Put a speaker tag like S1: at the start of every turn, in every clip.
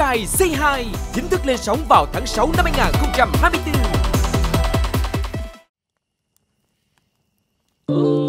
S1: trai C2 chính thức lên sóng vào tháng 6 năm 2024.
S2: Oh.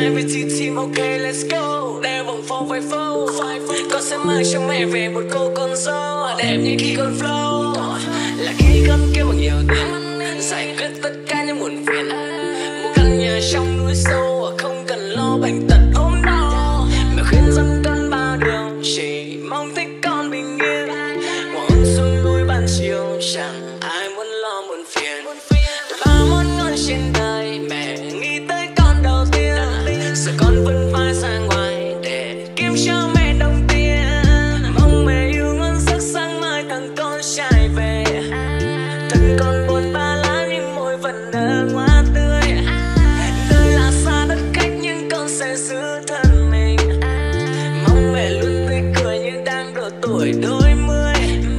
S2: mai với chị team, ok, let's go. Đeo vòng phong quay phâu Con sẽ mang cho mẹ về một cô con dâu. Đẹp như khi con flow. Là khi con kêu bằng nhiều tiếng Giải quyết tất cả những muộn phiền. Một căn nhà trong núi sâu Không cần lo bệnh tật ốm đau. Mẹ khuyên dân con ba đường, Chỉ mong thích con bình yên. Hoàng hôn xuống núi ban chiều, Chẳng ai muốn lo muộn phiền. lời mười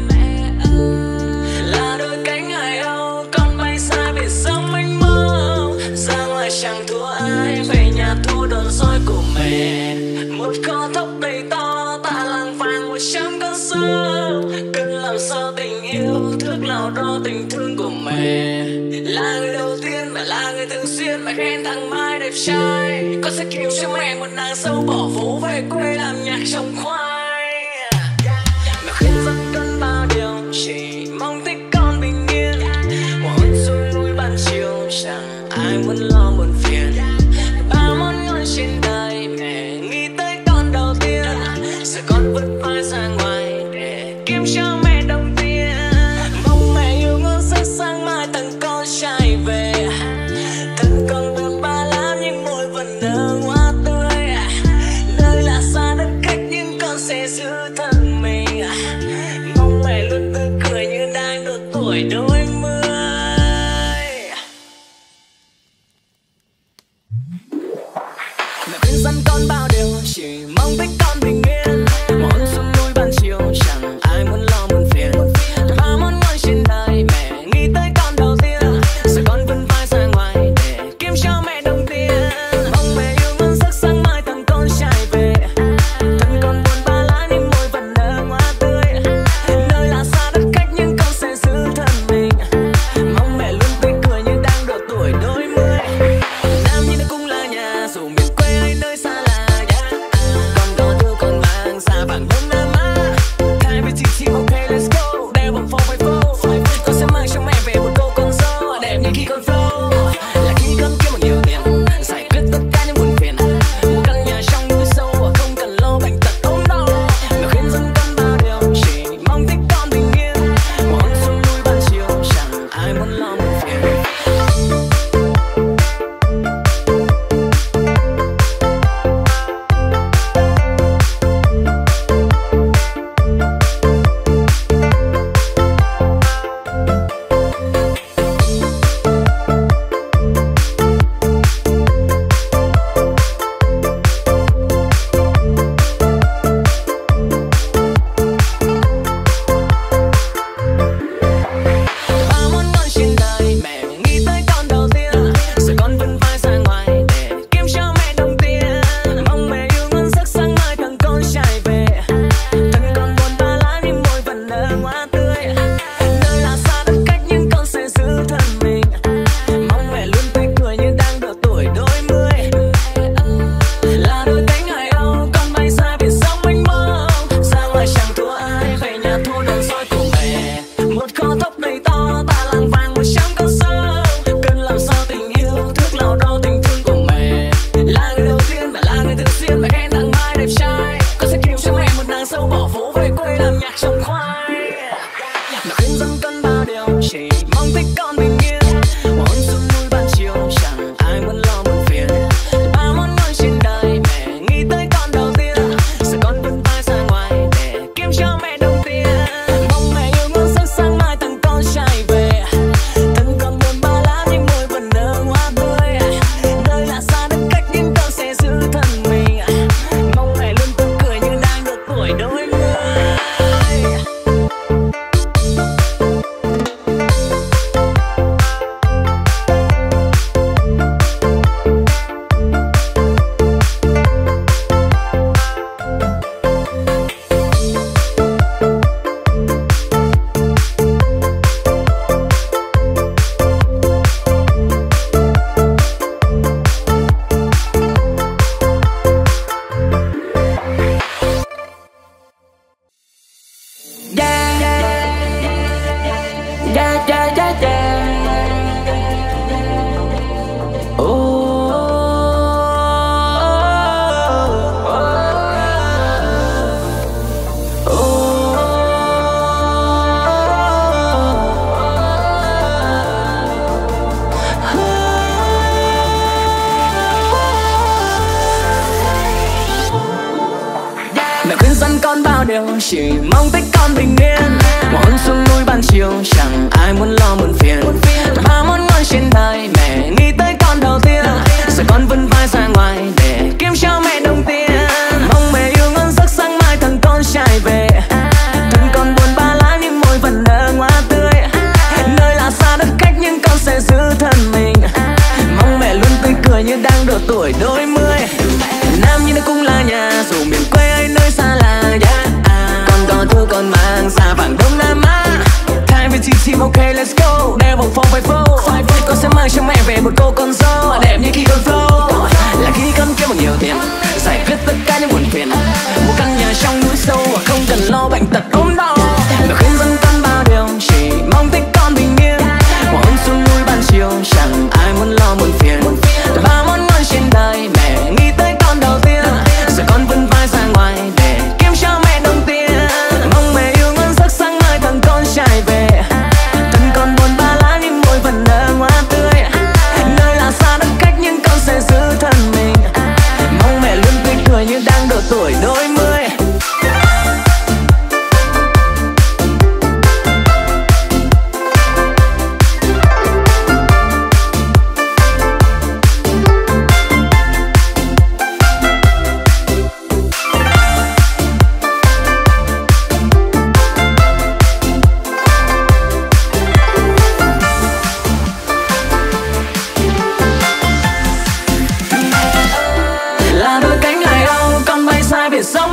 S2: mẹ ơi là đôi cánh hải âu, con bay xa biển xanh mênh mông. Ra ngoài chẳng thua ai, về nhà thu đồn roi của mẹ. Một kho thóc đầy to tạ làng vàng một trăm con sơn cần làm sao tình yêu thức nào đo tình thương của mẹ. Là người đầu tiên phải là người thường xuyên phải khen thằng Mai đẹp trai. Con sẽ kiếm cho mẹ một nàng sâu bỏ phố về quê làm nhạc trồng khoai điều chỉ mong tích con bình yên. Một xuống núi ban chiều, chẳng ai muốn lo muộn phiền. Ba món ngon trên tay mẹ nghĩ tới con đầu tiên. Giờ con vươn vai ra ngoài để kiếm cho mẹ đồng tiền. Mong mẹ yêu ngon giấc sáng mai thằng con trai về. Thân con buồn ba lá nhưng môi vẫn nở hoa tươi. Nơi là xa đất khách nhưng con sẽ giữ thân mình. Mong mẹ luôn tươi cười như đang độ tuổi đôi mươi. Con sẽ mang cho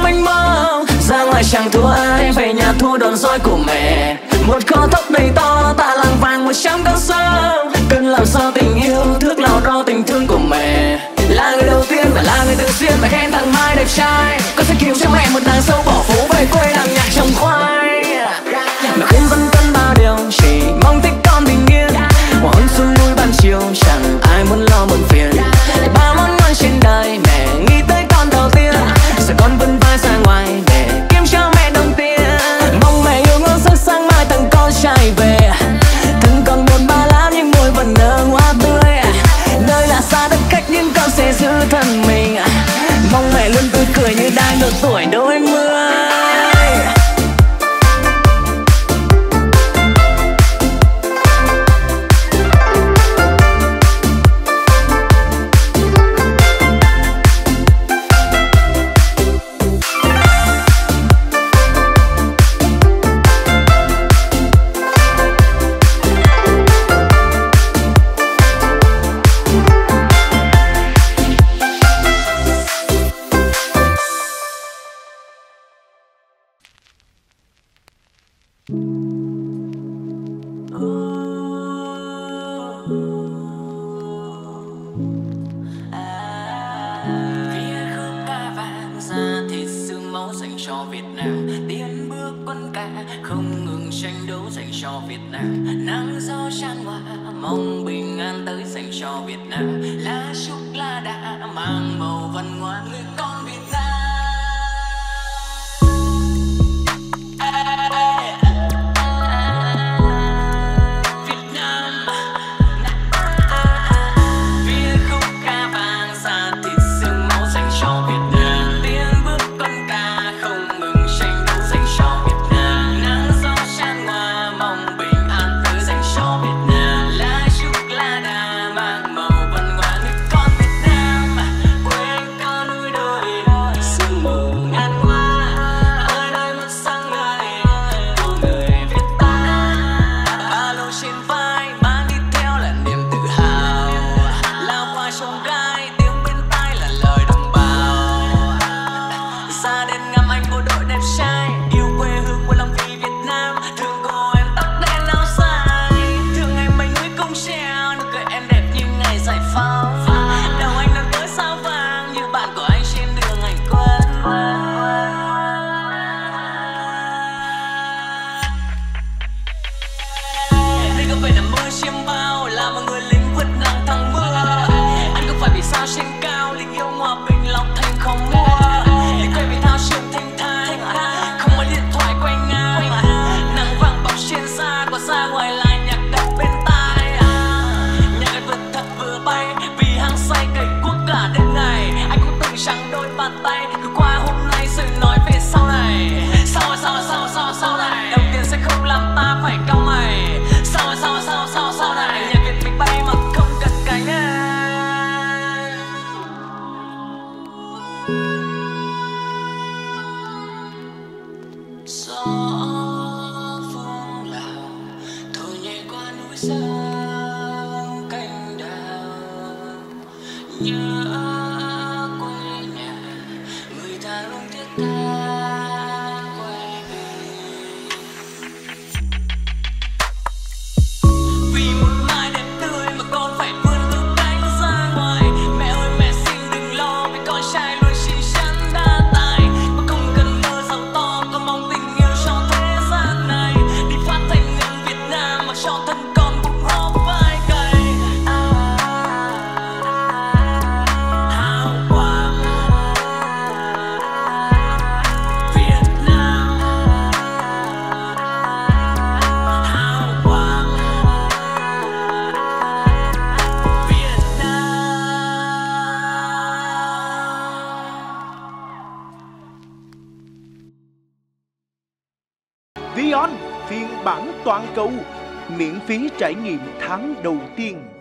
S2: mênh mông. Ra ngoài chẳng thua ai, về nhà thu đòn roi của mẹ. Một kho thóc đầy to ta làng vàng một trăm con sông. Cần làm sao tình yêu, thước nào đo tình thương của mẹ. Là người đầu tiên và là người thường xuyên phải khen thằng mai đẹp trai. Con sẽ cứu cho mẹ một nàng sâu bỏ phố về quê làm nhạc trồng khoai. Mà khuyên vân tân bao điều, chỉ mong thích đang độ tuổi Nắng gió chan hòa, mong bình an tới dành cho Việt Nam. Lá trúc lá đã mang màu văn hóa người con Việt Nam Việt
S3: phiên bản toàn cầu miễn phí trải nghiệm tháng đầu tiên.